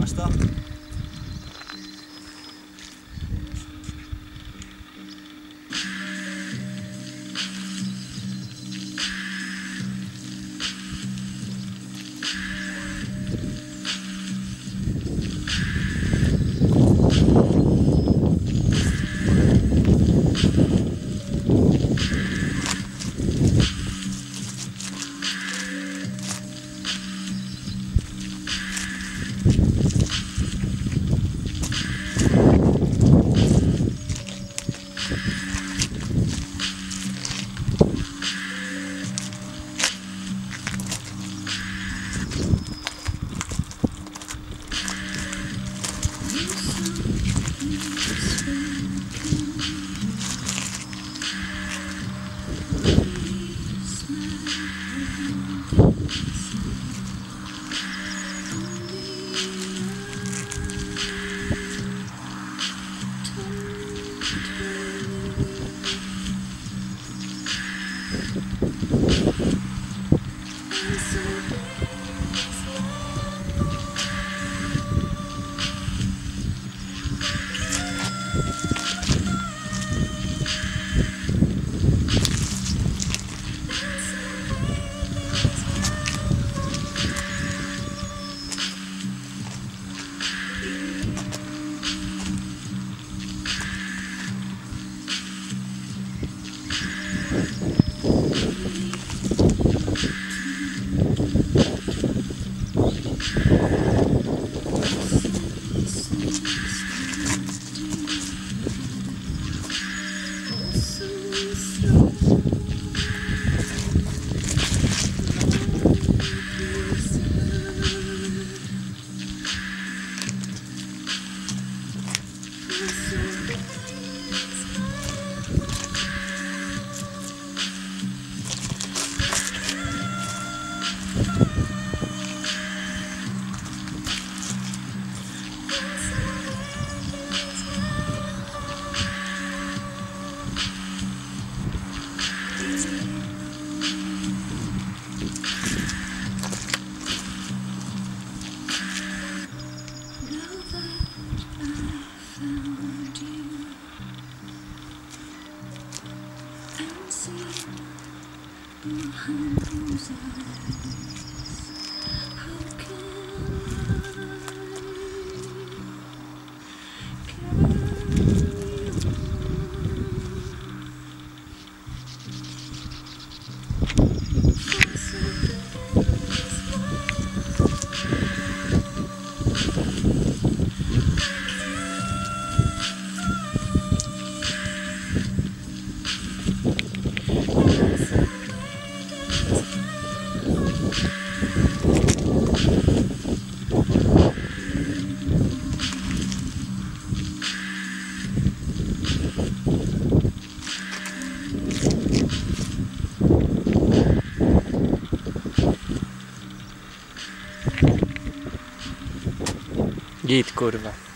næsta. Masz to? Now 我还不算 Git kurwa.